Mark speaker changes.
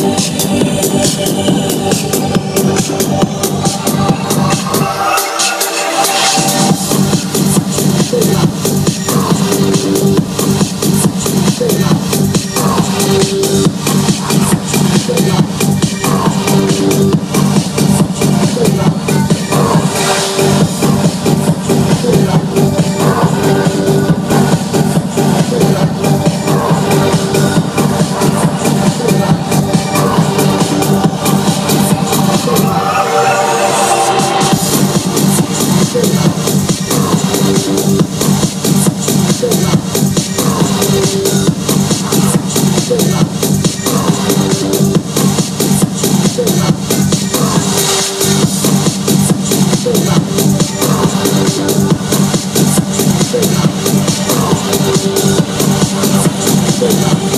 Speaker 1: Thank Thank you.